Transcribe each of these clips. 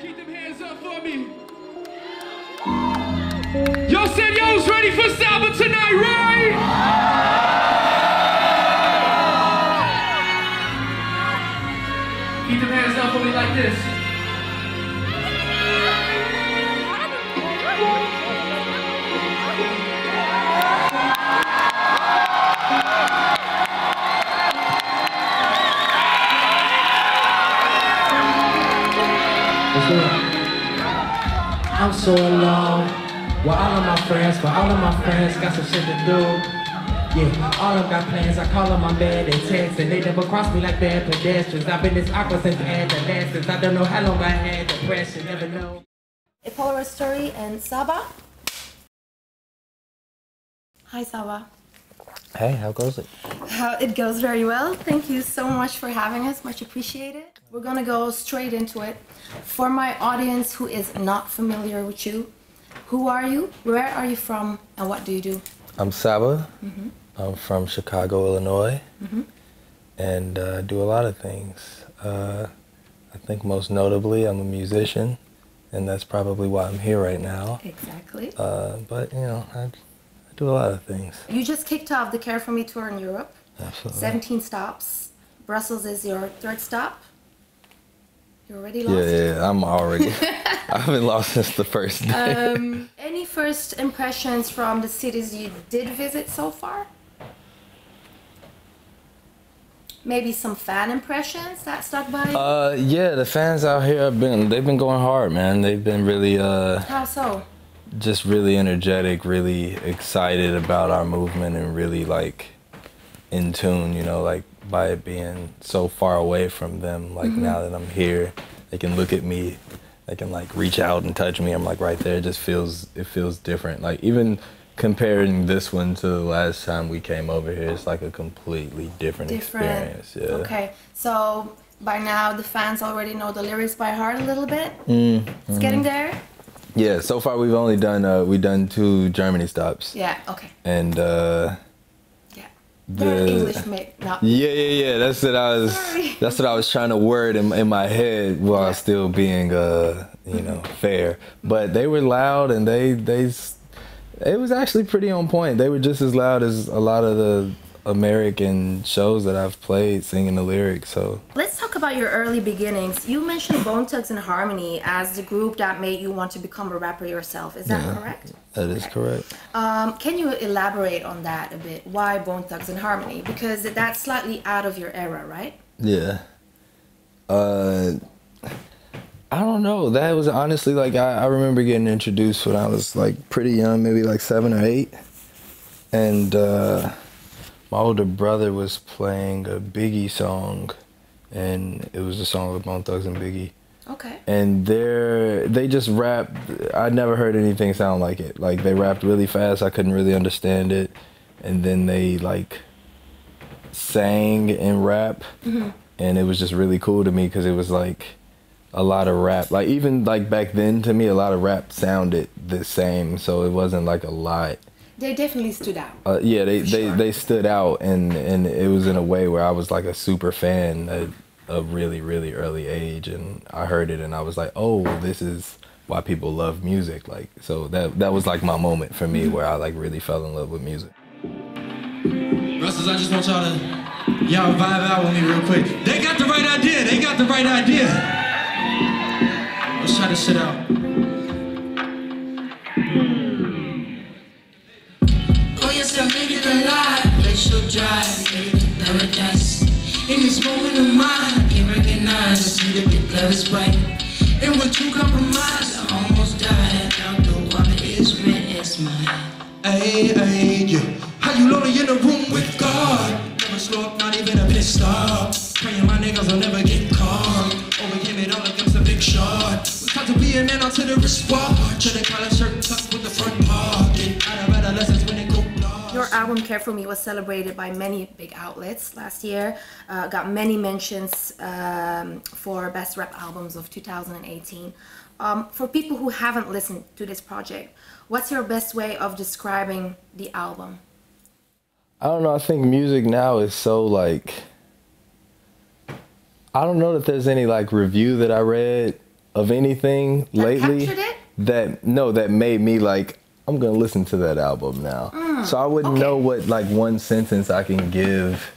Keep them hands up for me. Y'all said y'all ready for Saba tonight, right? Keep them hands up for me like this. I'm so alone. With all of my friends, but all of my friends got some shit to do. Yeah, all of them got plans. I call them my bed and text, and they never cross me like bad pedestrians. I've been this awkward since adolescence. I don't know how long I had depression, never know. A Polaroid story and Saba. Hi Saba. Hey, how goes it? Uh, it goes very well. Thank you so much for having us. Much appreciated. We're gonna go straight into it. For my audience who is not familiar with you, who are you? Where are you from? And what do you do? I'm Saba. I'm from Chicago, Illinois, and uh, do a lot of things. Uh, I think most notably, I'm a musician, and that's probably why I'm here right now. Exactly. Uh, but you know, I do a lot of things. You just kicked off the Care for Me tour in Europe. Absolutely. 17 stops. Brussels is your third stop. You're already Yeah, lost. yeah, I'm already. I haven't lost since the first day. Um, any first impressions from the cities you did visit so far? Maybe some fan impressions that stuck by? You? Uh, yeah, the fans out here have been they've been going hard, man. They've been really uh How so? Just really energetic, really excited about our movement and really like in tune, you know, like by it being so far away from them. Like now that I'm here, they can look at me, they can like reach out and touch me. I'm like right there. It just feels it feels different. Like even comparing this one to the last time we came over here, it's like a completely different, Different. experience. Yeah. Okay, so by now the fans already know the lyrics by heart a little bit. Mm, It's getting there. Yeah, so far we've only done uh we've done two Germany stops. Yeah. Okay. And uh Yeah. The- English made. Not. Yeah, yeah, yeah. That's what I was. Sorry. That's what I was trying to word in, in my head while still being, uh, you know, fair. But they were loud, and they they. It was actually pretty on point. They were just as loud as a lot of the American shows that I've played, singing the lyrics. So Let's talk about your early beginnings. You mentioned Bone Thugs-N-Harmony as the group that made you want to become a rapper yourself. Is that correct? that is correct. Um, can you elaborate on that a bit? Why Bone Thugs-N-Harmony? Because that's slightly out of your era, right? Yeah. Uh, I don't know. That was honestly like I, I remember getting introduced when I was like pretty young, maybe like seven or eight, and uh, my older brother was playing a Biggie song, and it was a song with Bone Thugs and Biggie, Okay. and they're they just rapped. I never heard anything sound like it. Like they rapped really fast. I couldn't really understand it, and then they like sang and rap, mm-hmm. and it was just really cool to me because it was like a lot of rap. Like even like back then to me, a lot of rap sounded the same, so it wasn't like a lot. They definitely stood out. Uh, yeah, they, they, sure. they stood out, and, and it was in a way where I was like a super fan at a really, really early age. And I heard it, and I was like, oh, this is why people love music. Like, so that, that was like my moment for me where I like really fell in love with music. Russell, I just want y'all to y'all vibe out with me real quick. They got the right idea. They got the right idea. Let's try this shit out. In this moment of mine, I can recognize. I see that the is bright. And when two compromise, I almost died. Out the water is red as mine. Hey, hey, yeah. How you lonely in a room with God? Never slow up, not even a pit stop. Praying my niggas will never get caught. Overcame it all against a big shot. Was taught to be an man to the wristwatch. To the collar shirt album Care For Me was celebrated by many big outlets last year. Uh, got many mentions um, for Best Rap Albums of 2018. Um, for people who haven't listened to this project, what's your best way of describing the album? I don't know. I think music now is so like. I don't know that there's any like review that I read of anything That lately captured it? that no that made me like I'm gonna listen to that album now. So I wouldn't okay. know what like one sentence I can give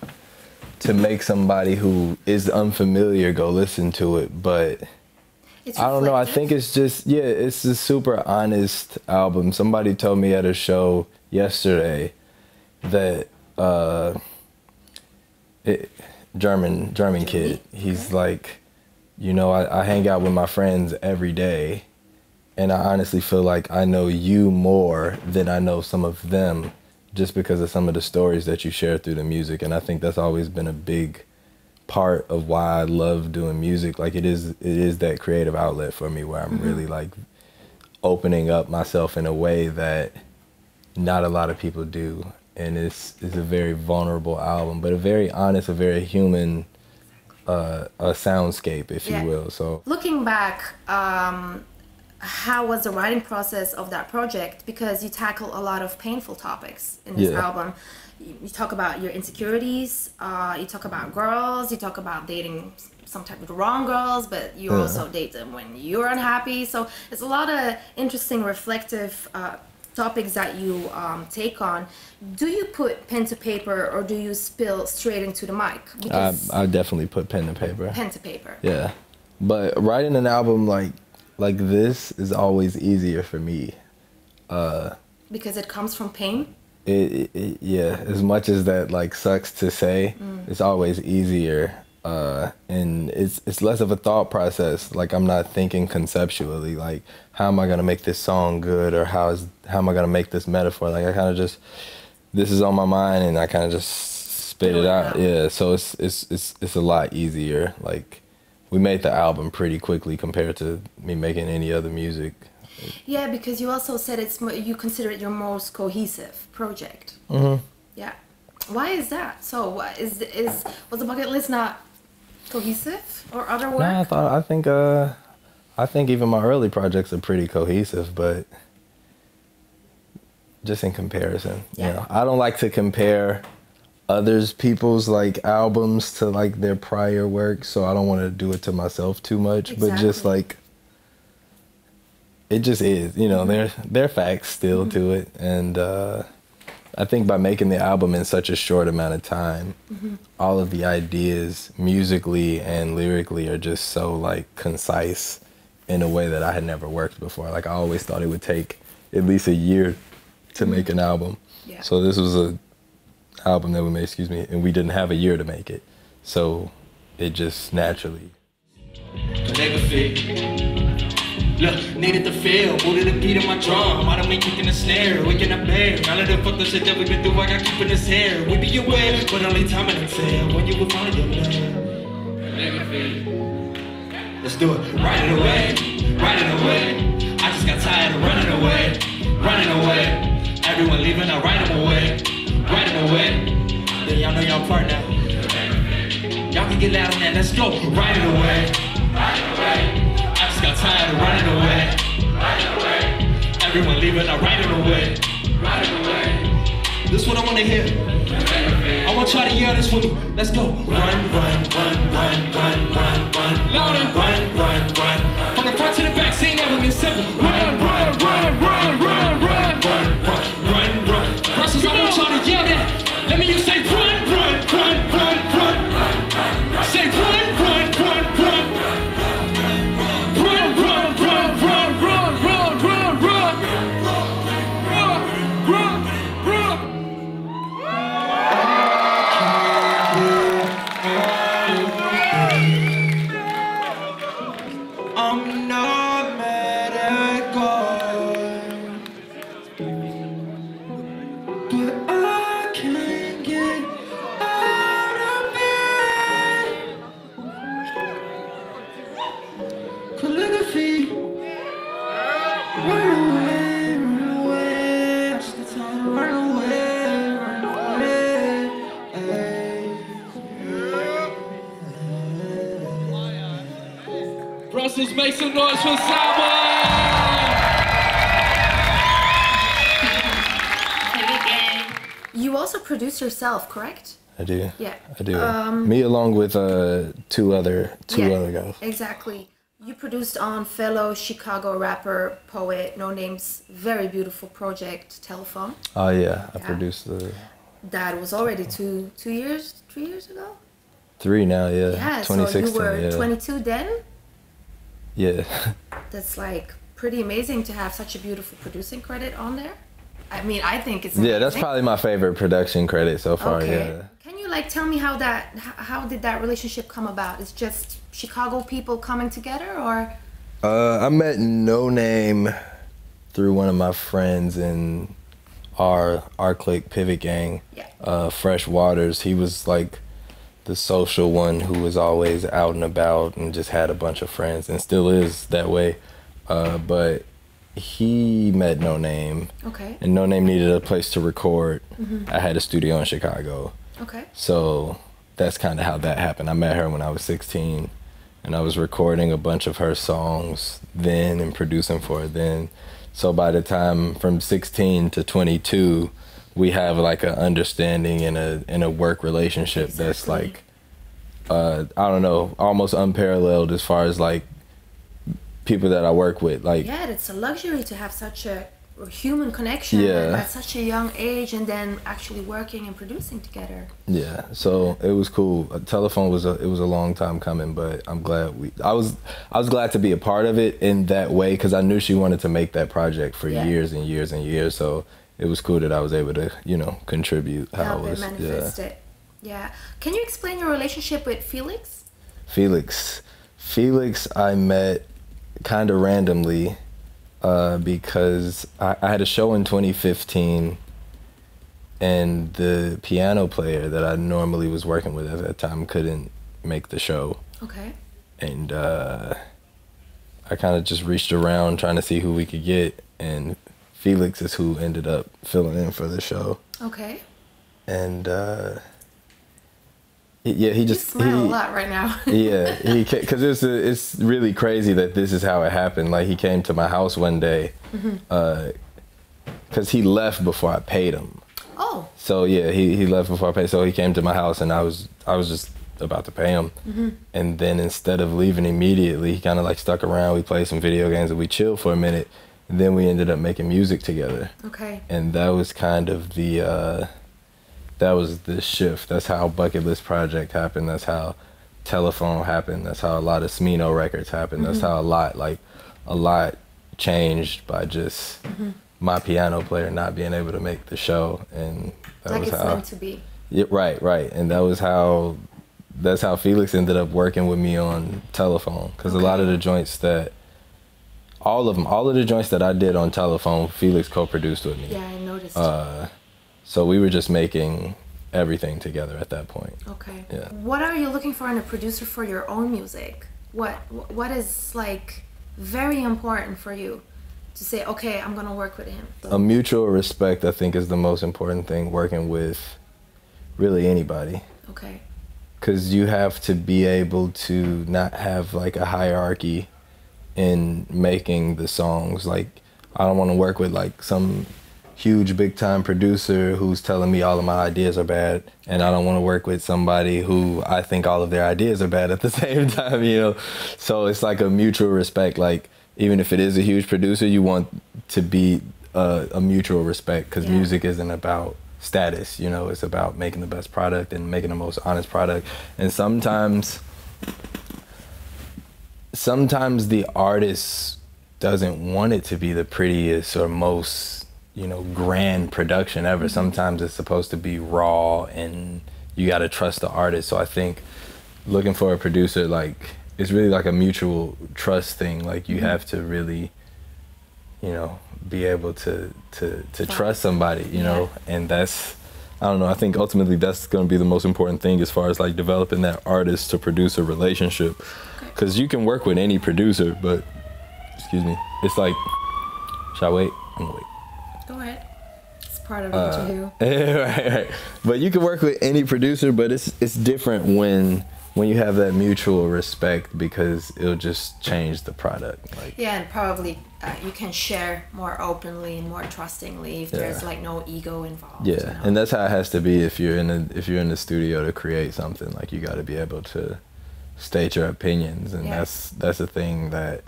to make somebody who is unfamiliar go listen to it, but I don't know. I think it's just yeah, it's a super honest album. Somebody told me at a show yesterday that uh it, German German kid, he's like, you know, I, I hang out with my friends every day and I honestly feel like I know you more than I know some of them just because of some of the stories that you share through the music and I think that's always been a big part of why I love doing music. Like it is it is that creative outlet for me where I'm really like opening up myself in a way that not a lot of people do. And it's it's a very vulnerable album, but a very honest, a very human uh, a soundscape, if Yeah. you will. So Looking back, um, how was the writing process of that project? Because you tackle a lot of painful topics in this Yeah. album. You, you talk about your insecurities. Uh, you talk about girls. You talk about dating sometimes the wrong girls, but you Yeah. also date them when you're unhappy. So it's a lot of interesting, reflective. Uh, topics that you um, take on do you put pen to paper or do you spill straight into the mic I, I definitely put pen to paper. pen to paper Yeah, but writing an album like like this is always easier for me. because it comes from pain It, it, yeah, as much as that like sucks to say, it's always easier. Uh, and it's it's less of a thought process. Like I'm not thinking conceptually. Like how am I gonna make this song good, or how is how am I gonna make this metaphor? Like I kind of just this is on my mind, and I kind of just spit it out. Yeah, so it's it's it's it's a lot easier. Like we made the album pretty quickly compared to me making any other music. Yeah, because you also said it's you consider it your most cohesive project. Mm-hmm. Yeah. Why is that? So what is is was the bucket list not cohesive or other work? No, I thought I think uh I think even my early projects are pretty cohesive, but just in comparison, Yeah. you know, I don't like to compare others people's like albums to like their prior work, so I don't want to do it to myself too much, but just like it just is, you know, there there are facts still to mm-hmm. it and uh I think by making the album in such a short amount of time, mm-hmm. all of the ideas musically and lyrically are just so like concise in a way that I had never worked before. Like I always thought it would take at least a year to make mm-hmm. an album. Yeah. So this was a album that we made, excuse me, and we didn't have a year to make it. So it just naturally Look, needed to feel, booted the beat of my drum. I don't mean kicking snare, waking up bare. Of the fuck the shit that we been through, I got keeping his hair. We be aware, but only time and when you will find your love. Let's do it. Away, away. I just got tired of running away, running away. Everyone leaving, I write them away, Rhino it. Yeah, y'all know y'all part now. Y'all can get loud on that. Let's go. Riding away. Riding away. I just got tired of running away. Riding away. Everyone leaving, I riding away. Riding away. This what I wanna hear. I want y'all to hear this with me. Let's go. Run, run, run, run, run, run, run. Louder. Run, run, run. From the front to the back, sing that with me. Simple. Run, run, run, run, run, run, run. run, run. Everybody. Let me you say run, run, run, run. Make some noise for Saba! You also produce yourself, correct? I do. Yeah. I do. Um, Me along with uh two other two Yeah, other guys. Exactly. You produced on fellow Chicago rapper, poet, Noname's very beautiful project, Telephone. Oh yeah, I Yeah. produced the That was already two two years, three years ago. three now. Yeah, Yeah, so you 2016. were yeah, 22 then. Yeah. That's like pretty amazing to have such a beautiful producing credit on there. I mean, I think it's yeah, that's probably my favorite production credit so far. okay. Yeah. Can you like tell me how that how did that relationship come about? It's just Chicago people coming together, or Uh, I met Noname through one of my friends in our our clique Pivot Gang. Yeah. Uh, Frsh Waters. He was like the social one who was always out and about and just had a bunch of friends and still is that way. Uh, but he met Noname okay, and Noname needed a place to record. I had a studio in Chicago. okay, So that's kind of how that happened. I met her when I was 16, and I was recording a bunch of her songs then and producing for her then. So by the time from 16 to 22, we have like an understanding and a in a work relationship that's like, uh, I don't know, almost unparalleled as far as like people that I work with. Like yeah, it's a luxury to have such a human connection Yeah. at such a young age, and then actually working and producing together. Yeah, so it was cool. A telephone was a it was a long time coming, but I'm glad we. I was I was glad to be a part of it in that way because I knew she wanted to make that project for Yeah. years and years and years. So it was cool that I was able to you know contribute how help it was. manifest Yeah, it. Yeah. Can you explain your relationship with Phoelix? Phoelix, Phoelix, I met kind of randomly uh, because I, I had a show in 2015 and the piano player that I normally was working with at that time couldn't make the show. Okay. and uh, I kind of just reached around trying to see who we could get, and Phoelix is who ended up filling in for the show, Okay. and uh, he- yeah, he just smile a lot right now. yeah, he because it's it's really crazy that this is how it happened. Like he came to my house one day, mm-hmm. uh, because he left before I paid him. oh. So yeah, he, he left before I paid. So he came to my house, and I was I was just about to pay him. Mm-hmm. And then instead of leaving immediately, he kind of like stuck around. We played some video games, and we chilled for a minute. And then we ended up making music together, Okay. and that was kind of the uh, that was the shift. That's how Bucket List Project happened. That's how Telephone happened. That's how a lot of Smino records happened. That's how a lot like a lot changed by just my piano player not being able to make the show, and that like was it's how. meant to be. Yeah, right, right, and that was how that's how Phoelix ended up working with me on telephone because a lot of the joints that all of them, all of the joints that I did on telephone, Phoelix co-produced with me. Yeah, I noticed. Uh, so we were just making everything together at that point. okay. yeah. What are you looking for in a producer for your own music? What What is like very important for you to say? Okay, I'm gonna work with him. A mutual respect, I think, is the most important thing. Working with really anybody. Okay. because you have to be able to not have like a hierarchy in making the songs. Like i don't want to work with like some huge big time producer who's telling me all of my ideas are bad and i don't want to work with somebody who i think all of their ideas are bad at the same time you know? So it's like a mutual respect. Like even if it is a huge producer you want to be a, a mutual respect because Yeah. music isn't about status you know? It's about making the best product and making the most honest product. And sometimes sometimes the artist doesn't want it to be the prettiest or most you know grand production ever. Mm-hmm. Sometimes it's supposed to be raw and you got to trust the artist. So i think looking for a producer like it's really like a mutual trust thing. Like you mm-hmm. have to really you know be able to to to trust. somebody you know and that's i don't know i think ultimately that's going to be the most important thing as far as like developing that artist to producer relationship because you can work with any producer but excuse me it's like should i wait i'm gonna wait Go ahead. It's part of Uh, the interview. right, right. But you can work with any producer, but it's it's different when when you have that mutual respect because it'll just change the product. Like Yeah, and probably uh, you can share more openly, more trustingly if there's like no ego involved. you yeah, know? and that's how it has to be if you're in a, if you're in the studio to create something. Like you got to be able to state your opinions, and Yeah. that's that's a thing that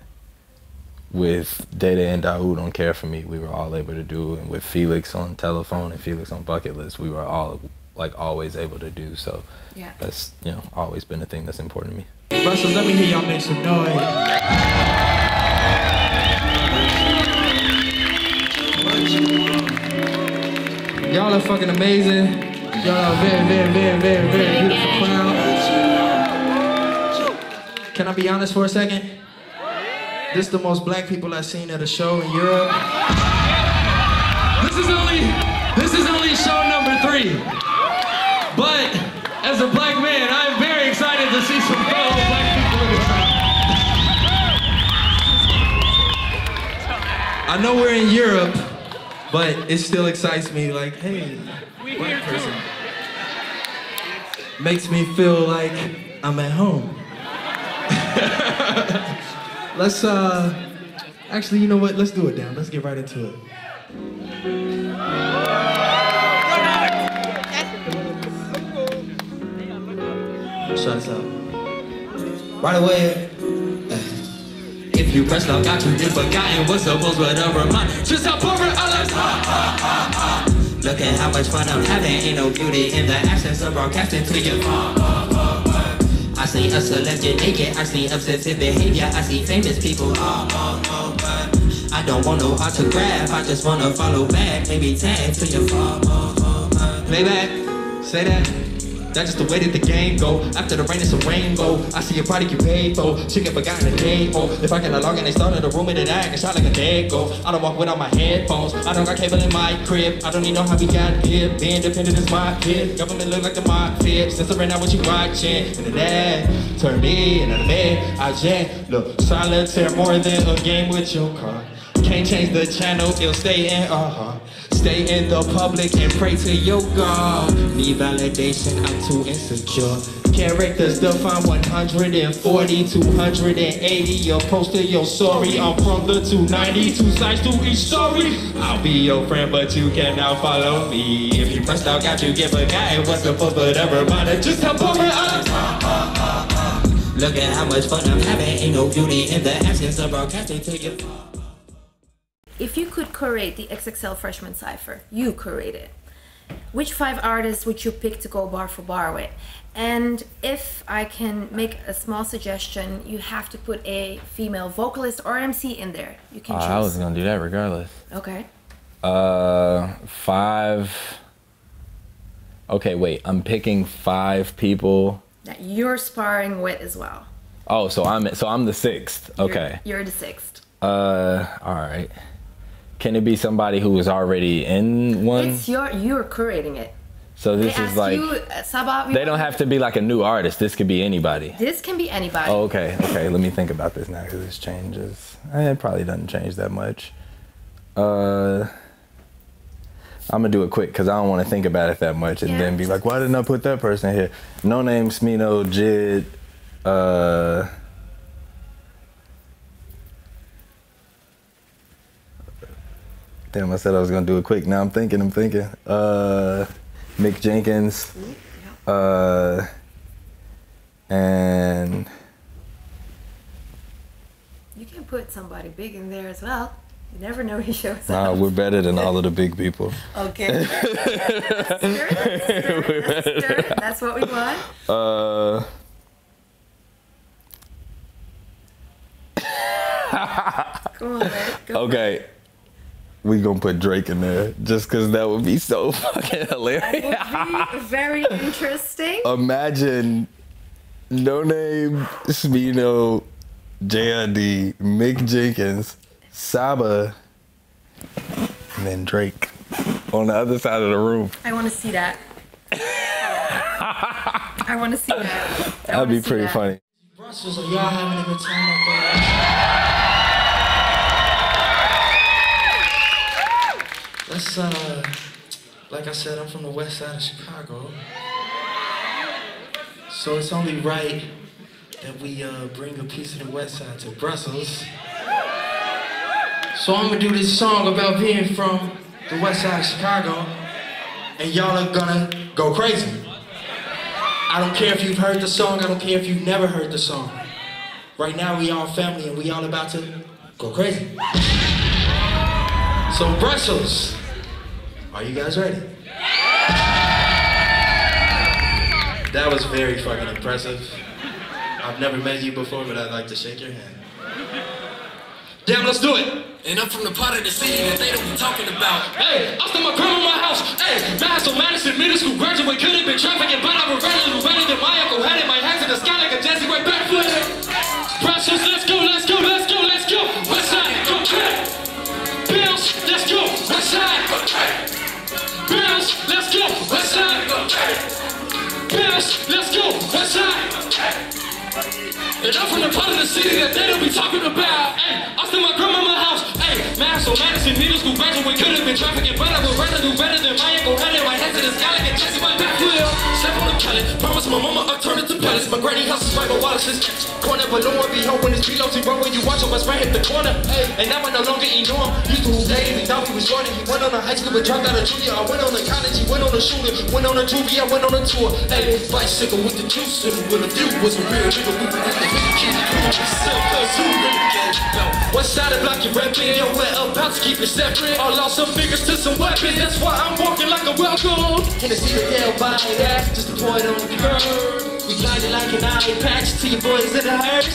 with Data and Daoud on Care for Me, we were all able to do, and with Phoelix on Telephone and Phoelix on Bucket List, we were all like always able to do. So Yeah. that's you know always been a thing that's important to me. Brussels, let me hear y'all make some noise. Y'all are fucking amazing. Y'all are very, very, very, very, very beautiful crowd. Can I be honest for a second? This is the most black people I've seen at a show in Europe. This is only this is only show number three. But as a black man, I'm very excited to see some fellow black people in the crowd. I know we're in Europe, but it still excites me. Like, hey, black person makes me feel like I'm at home. Let's uh, actually, you know what? Let's do it, Dan. Let's get right into it. Shut us up. Right away. Eh. If you press love, got you been forgotten. What's supposed but a? Just I like. Look at how much fun I'm having. Ain't no beauty in the absence of broadcasting to you. I see us selected naked. I see obsessive behavior. I see famous people. I don't want no autograph. I just wanna follow back. Maybe tag to your Playback. Say that. That's just the way that the game go. After the rain, it's a rainbow. I see your body get paid for. Chicken forgotten the day. Oh, if I get along and they start in the room and then I can shot like a dead go. I don't walk without my headphones. I don't got cable in my crib. I don't even know how we got here. Being independent is my kid. Government look like the mob fit. Censoring out what you watching. And then that turn me into the man. I just look solitaire more than a game with your car. Can't change the channel, it'll stay in, uh-huh. Stay in the public and pray to your God. Need validation, I'm too insecure. Characters define 140, 280. Your poster, your story. I'm from the 290, two sides to each story. I'll be your friend, but you cannot follow me. If you pressed out, got you get forgotten. What's the fuss, but a reminder. Just how poor I Look at how much fun I'm having. Ain't no beauty in the absence of broadcasting to you. If you could curate the XXL Freshman Cypher, you curate it. Which five artists would you pick to go bar for bar with? And if I can make a small suggestion, you have to put a female vocalist or MC in there. You can Uh, choose. I was gonna do that regardless. Okay. Uh, five. Okay, wait. I'm picking five people. That you're sparring with as well. Oh, so I'm so I'm the sixth. You're- Okay. You're, the sixth. Uh, all right. Can it be somebody who was already in one? It's your you're curating it. so They this is like you, uh, Saba, they don't have to be like a new artist. This could be anybody. This can be anybody. Oh, okay, okay. Let me think about this now because this changes. Eh, It probably doesn't change that much. Uh, I'm gonna do it quick because I don't want to think about it that much and Yeah. then be like, why didn't I put that person here? Noname, Smino, JID. Uh, damn, I said I was gonna do it quick. Now I'm thinking. I'm thinking. Uh, Mick Jenkins. Uh, and. You can put somebody big in there as well. You never know who shows Nah, up. we're better than all of the big people. Okay. Stir stir stir. That's what we want. Uh, Come on, man. Go. okay. We gonna put Drake in there just cause that would be so fucking hilarious. That would be very interesting. Imagine Noname, Smino, JID, Mick Jenkins, Saba, and then Drake on the other side of the room. I want to see that. I want to see that. I That'd be pretty that. funny. Brussels, are y'all having a good time out there? Uh, like I said, I'm from the west side of Chicago. So it's only right that we uh, bring a piece of the west side to Brussels. So I'm gonna do this song about being from the west side of Chicago, and y'all are gonna go crazy. I don't care if you've heard the song, I don't care if you've never heard the song. Right now, we all family and we all about to go crazy. So, Brussels, are you guys ready? That was very fucking impressive. I've never met you before, but I'd like to shake your hand. Damn, let's do it! And I'm from the part of the city that they don't be talking about. Hey, I stole my grandma in my house. Hey, Master Madison Middle School graduate could have been trafficking, but I was ready to ready than my uncle had it. My hands in the sky like a Jesse Ray backflip. Precious, let's go, let's go, let's go, let's go. West side, go crack. Bills, let's go. West side, go Bills, let's go. West side. Bills, let's go. West side. And I'm from the part of the city that they don't be talking about. Hey, I still my grandma house. Hey, Master Madison Middle School graduate could have been trafficking, but I would rather do better than my uncle it. My hands in the sky like a Jesse my backflip. Step on the pallet, promise my mama I'll turn it to palace. My granny house is right by Wallace's corner, but no one be home when it's below zero. When you watch him, I right hit the corner. Hey, and now I no longer ignore him. Used to Dave, he thought he was Jordan. He went on a high school, but dropped out of junior. I went on to college, he went on a shooter. Went on a juvie, I went on a tour. Hey, bicycle with the juice and with a view was a real nigga. What side of block you reppin'? Yo, we're about to keep it separate. I lost some fingers to some weapons. That's why I'm walking like a welcome. See the hell by that? Just a point on the curb. We gliding like an eye patch to your boys in the hearse.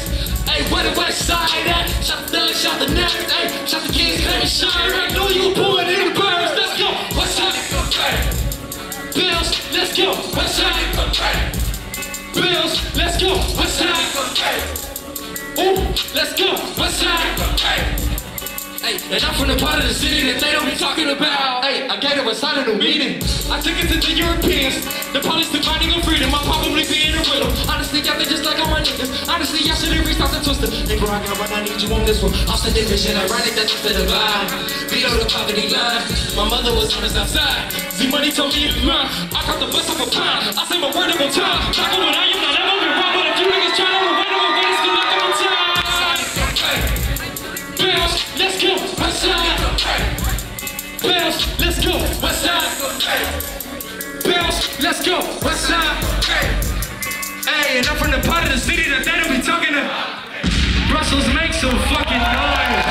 Hey, where the west side at? Shot the thug, shot the next. Hey, shot the kings, claim and shine. Right, know you born in the birds. Let's go. West side, Bills, let's go. West side, Bills, let's go. West side, Ooh, let's go. West side. And I'm from the part of the city that they don't be talking about. Hey, I gave it a of new meaning. I took it to the Europeans. The police dividing of freedom. I'll probably be in a riddle. Honestly, y'all think just like all my niggas. Honestly, y'all should have restart and twisted. Hey, bro, I got run, I need you on this one. I'll send it vision, ironic, that's just the divide. Below the poverty line. My mother was on the south side. Z money told me it's mine. I caught the bus off a pine. I say my word up on time. Talking what I am, not ever been wrong. But if you niggas try Bills, let's go, west. Bills, let's go, west. Hey, and I'm from the part of the city talking to. Brussels, make some fucking noise.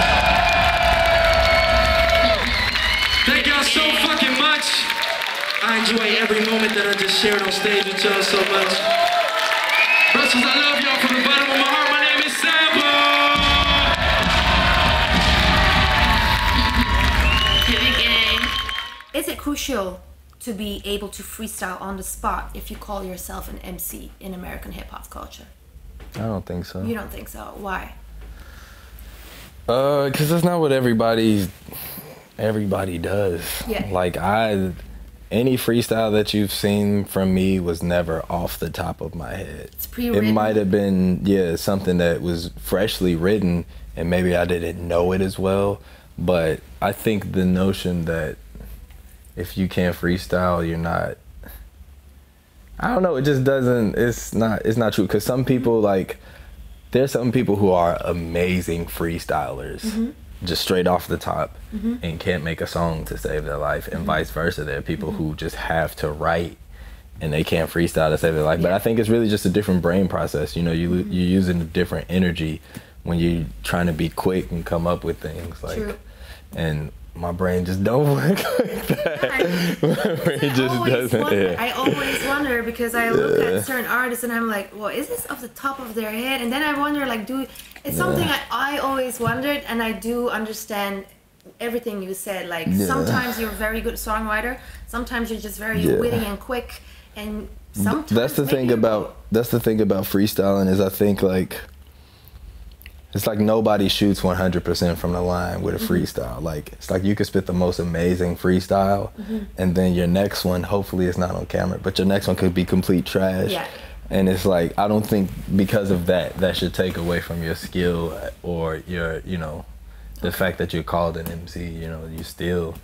Thank y'all so fucking much. I enjoy every moment that I just shared on stage with y'all so much. Is it crucial to be able to freestyle on the spot if you call yourself an MC in American hip hop culture? I don't think so. You don't think so? Why? Uh, cause that's not what everybody everybody does. Yeah. Like I, any freestyle that you've seen from me was never off the top of my head. It's It pre-written. It might have been yeah something that was freshly written, and maybe I didn't know it as well. But I think the notion that if you can't freestyle, you're not. I don't know. It just doesn't. It's not. It's not true. Cause some people like. There's some people who are amazing freestylers, Mm-hmm. just straight off the top, and can't make a song to save their life, Mm-hmm. and vice versa. There are people who just have to write, and they can't freestyle to save their life. But I think it's really just a different brain process. You know, you Mm-hmm. you're using a different energy when you're trying to be quick and come up with things like, True. and my brain just don't work like that. my brain just doesn't. wonder, yeah. I always wonder because I look Yeah. at certain artists and I'm like, well, is this off the top of their head? And then I wonder, like, do it's something I, I always wondered, and I do understand everything you said. Like, Yeah. sometimes you're a very good songwriter, sometimes you're just very Yeah. witty and quick, and sometimes that's the thing about that's the thing about freestyling is I think like it's like nobody shoots 100% from the line with a Mm-hmm. freestyle. Like it's like you could spit the most amazing freestyle Mm-hmm. and then your next one hopefully it's not on camera, but your next one could be complete trash. Yeah. And it's like I don't think because of that that should take away from your skill or your, you know, the fact that you're called an MC, you know, you still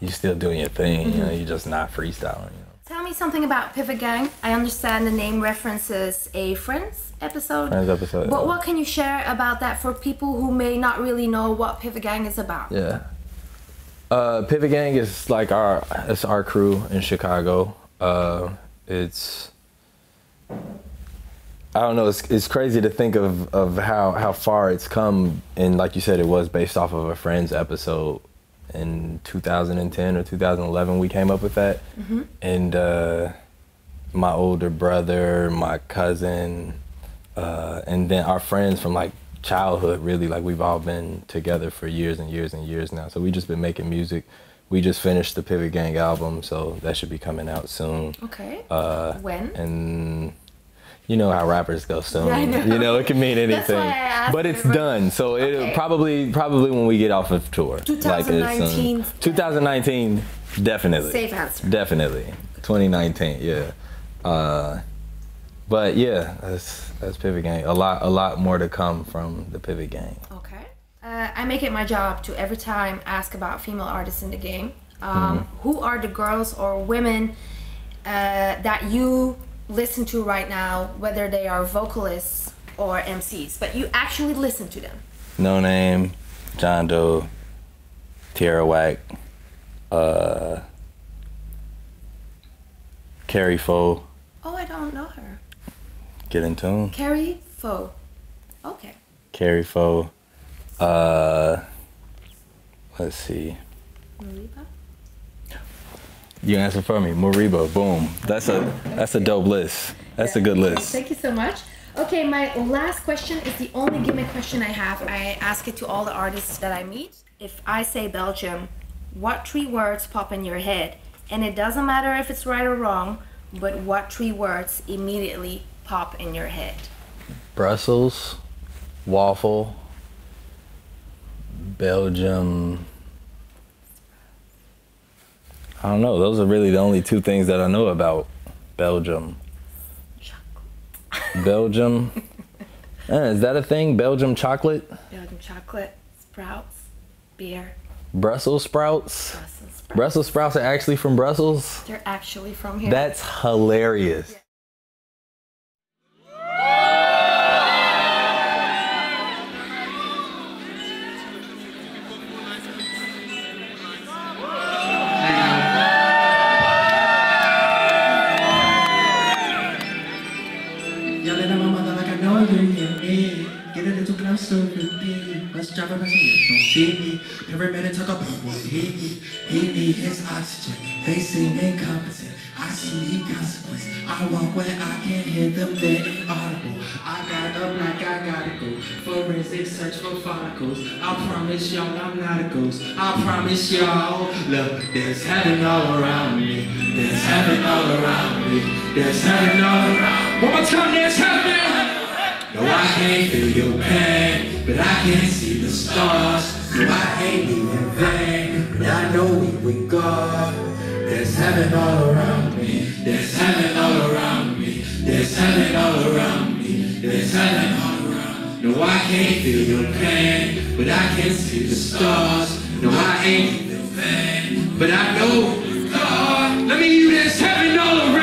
you still doing your thing, you know, you're just not freestyling, you know. Me something about Pivot Gang. I understand the name references a Friends episode. Friends episode, But yeah. what can you share about that for people who may not really know what Pivot Gang is about? Yeah. Uh, Pivot Gang is like our it's our crew in Chicago. Uh, it's I don't know. It's, it's crazy to think of, of how, how far it's come. And like you said, it was based off of a Friends episode in 2010 or 2011. We came up with that. And uh, my older brother, my cousin, uh, and then our friends from like childhood, really, like we've all been together for years and years and years now. So we just been making music. We just finished the Pivot Gang album, so that should be coming out soon. Okay. Uh, when? and you know how rappers go soon. Yeah, know. You know it can mean anything. That's why I asked but it's done. So it Okay. probably probably when we get off of tour. Like it's, 2019. 2019 definitely. Safe answer. Definitely. 2019, yeah. Uh, but yeah, that's that's Pivot Gang. A lot a lot more to come from the Pivot Gang. Okay. Uh, I make it my job to every time ask about female artists in the game. Um, Who are the girls or women uh, that you listen to right now, whether they are vocalists or MCs, but you actually listen to them? No Name, Jean Deaux, Tierra Whack, uh, Kari Faux, Oh, I don't know her. Get in Tune. Kari Faux. Okay. Kari Faux. Uh, let's see. Mereba? You answer for me. Mereba. Boom. That's a that's a dope list. That's a good list. Thank you so much. Okay, my last question is the only gimmick question I have. I ask it to all the artists that I meet. If I say Belgium, what three words pop in your head? And it doesn't matter if it's right or wrong, but what three words immediately pop in your head? Brussels, waffle, Belgium. I don't know. Those are really the only two things that I know about Belgium. Chocolate. Belgium. Eh, is that a thing? Belgium chocolate? Belgium chocolate, sprouts, beer, Brussels sprouts? Brussels sprouts. Brussels sprouts are actually from Brussels? They're actually from here. That's hilarious. Yelling me. Don't see me. Every minute talk about what he need. He need his oxygen. They seem incompetent. I see need consequence. I walk where I can't hear them. They're inaudible. I got up like I gotta go. Forensic search for follicles. I promise y'all I'm not a ghost. I promise y'all. Look, there's heaven all around me. There's heaven all around me. There's heaven all around. One more time, there's heaven. No, I can't feel your pain, but I can see the stars. No, I ain't leaving vain, but I know we with God. There's heaven all around me. There's heaven all around me. There's heaven all around me. There's heaven all around. No, I can't feel your pain, but I can see the stars. No, I ain't leaving vain, but I know with God. Let me hear you. There's heaven all around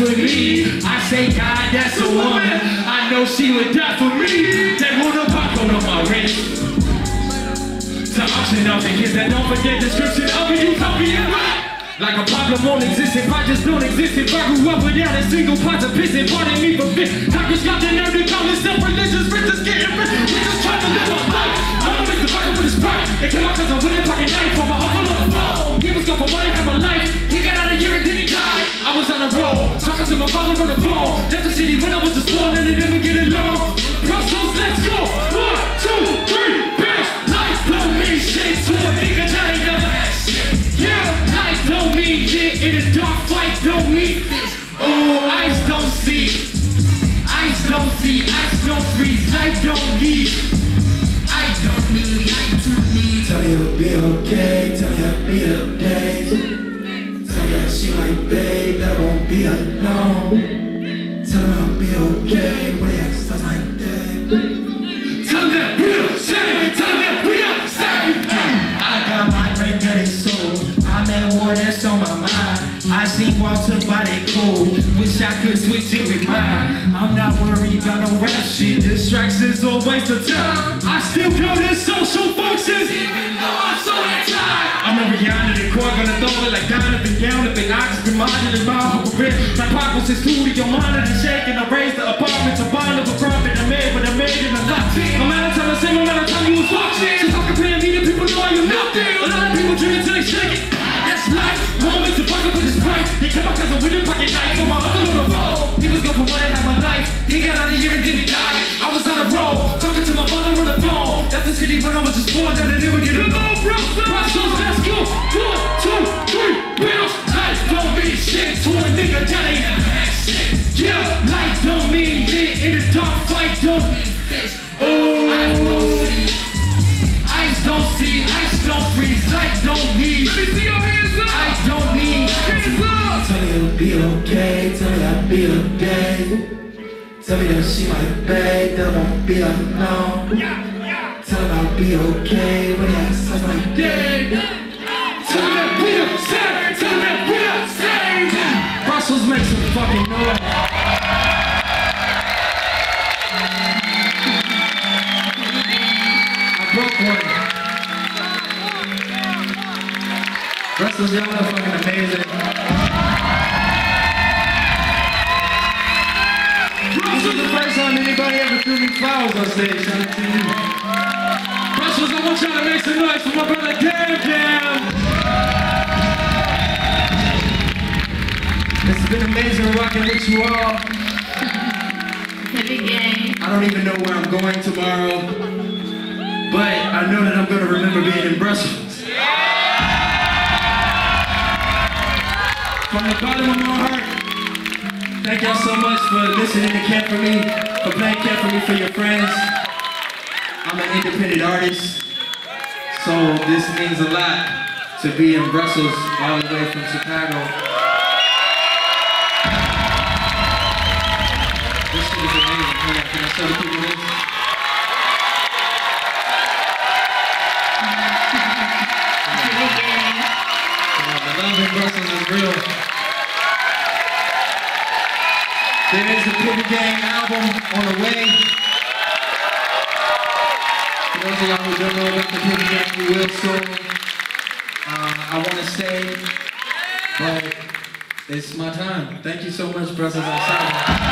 with me. I say, God, that's a woman. I know she would die for me. They want a barcode on my wrist. To auction off the kids that don't forget description of a utopian rap. Like a problem won't exist if I just don't exist. If I grew up without a single pot of piss, and pardon me for fit. Doctors got the nerve to call themselves religious, bitches getting rich. We just trying to live our life. I'ma make the fucking with his pride. It came out cause I went and pocket knife for my uncle on the phone. He was gone for money for my life. He got out a year and then he died. I was on the road, talking to my father on the phone. Left the city when I was just born and it didn't get along. Brussels, let's go. One, two, three, bitch. Life don't mean shit to a nigga that ain't never had shit. Yeah, life don't mean shit in a dark fight don't mean be alone. Tell I'll be okay when ask stuff like that. Tell them that we are safe. Tell them that we are safe. I got my brain dirty soul. I'm at war that's on my mind. I seen Walter by they cool. Wish I could switch it with mine. I'm not worried about no rap shit. Distractions or waste of time. I still go to social functions. Was his studio monitor shaking. I raised the apartment to of a profit. I made what I made in a lot. No matter time I say, no matter time you was watching. So talk comparing me to people know you're nothing. A lot of people dream until they shake it. That's life. Moments to fuck up with his price. They come out cause I'm with him pocket knife for my uncle on the phone. He was going for money like my life. He got out of here and then he died. I was on a roll, talking to my mother on the phone. That's the city when I was just born, that I never get along, bro. I'll be okay. Tell me that she my babe, that won't be alone. Tell me I'll be okay when I suck my dick. Tell me that we safe, tell me that we are safe. Brussels make some fucking noise. Brussels, y'all anybody ever threw me flowers on stage. Shout out to you. Brussels, I want y'all to make some noise for my brother Cam Cam. It's been amazing rocking with you all. Heavy gang. I don't even know where I'm going tomorrow, but I know that I'm going to remember being in Brussels. From the bottom of my heart, thank y'all so much for listening to Care For Me, for playing Care For Me for your friends. I'm an independent artist, so this means a lot to be in Brussels all the way from Chicago. This shit is amazing. Hold on, can I show the people this? The love in Brussels is real. Is Gang album on the way. For those of y'all who don't know about the Pivot Gang, we will soon. Uh, I want to stay, but it's my time. Thank you so much, brothers. I'm.